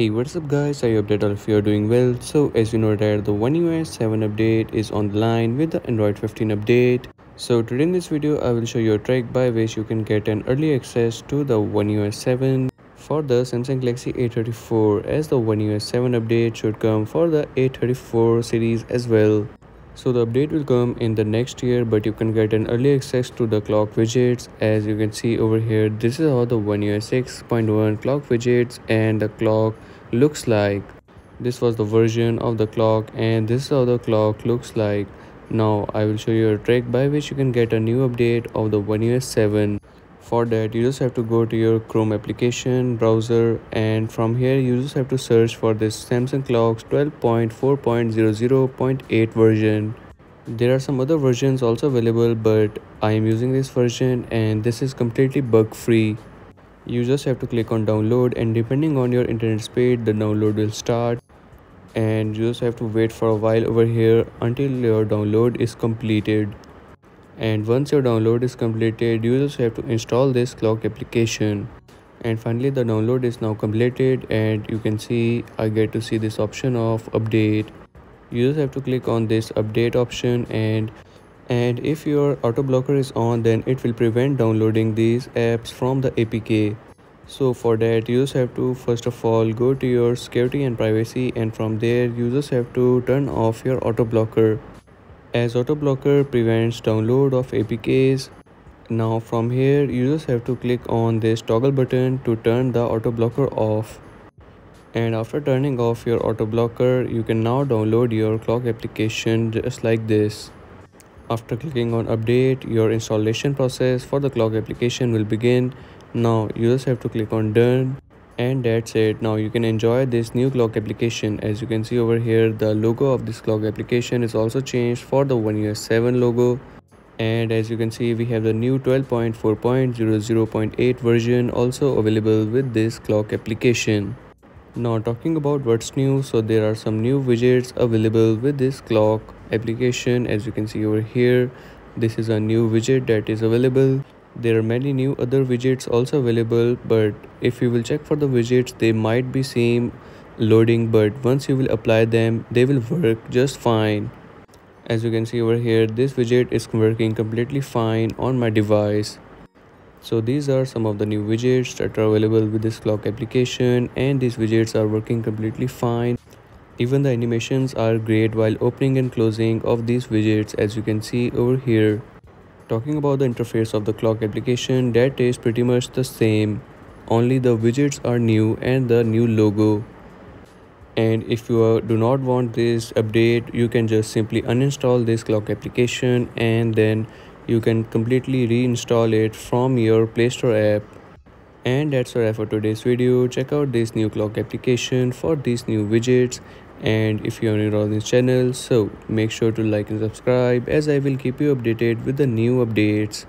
Hey what's up guys, I hope that all of you are doing well. So as you know that the One UI 7 update is on the line with the Android 15 update. So today in this video I will show you a trick by which you can get an early access to the One UI 7 for the Samsung Galaxy A34 as the One UI 7 update should come for the A34 series as well. So the update will come in the next year but you can get an early access to the clock widgets as you can see over here this is how the One UI 6.1 clock widgets and the clock looks like. This was the version of the clock and this is how the clock looks like. Now I will show you a trick by which you can get a new update of the One UI 7 for that you just have to go to your chrome application browser and from here you just have to search for this samsung clocks 12.4.00.8 version there are some other versions also available but i am using this version and this is completely bug free you just have to click on download and depending on your internet speed the download will start. And you just have to wait for a while over here until your download is completed. And once your download is completed you just have to install this clock application. And finally the download is now completed and you can see i get to see this option of update. You just have to click on this update option and and if your auto blocker is on then it will prevent downloading these apps from the apk so for that you just have to first of all go to your security and privacy and from there you just have to turn off your auto blocker as auto blocker prevents download of apks now from here you just have to click on this toggle button to turn the auto blocker off. And after turning off your auto blocker you can now download your clock application just like this after clicking on update your installation process for the clock application will begin. Now you just have to click on done and that's it. Now you can enjoy this new clock application. As you can see over here the logo of this clock application is also changed for the one UI 7 logo. And as you can see we have the new 12.4.00.8 version also available with this clock application now talking about what's new so there are some new widgets available with this clock application. As you can see over here this is a new widget that is available. There are many new other widgets also available but if you will check for the widgets they might be same loading but once you will apply them they will work just fine. As you can see over here this widget is working completely fine on my device so these are some of the new widgets that are available with this clock application and these widgets are working completely fine even the animations are great while opening and closing of these widgets as you can see over here Talking about the interface of the clock application, that is pretty much the same. Only the widgets are new and the new logo. And if you do not want this update, you can just simply uninstall this clock application and then you can completely reinstall it from your Play Store app. And that's all for today's video. Check out this new clock application for these new widgets and if you are new on this channel so make sure to like and subscribe as i will keep you updated with the new updates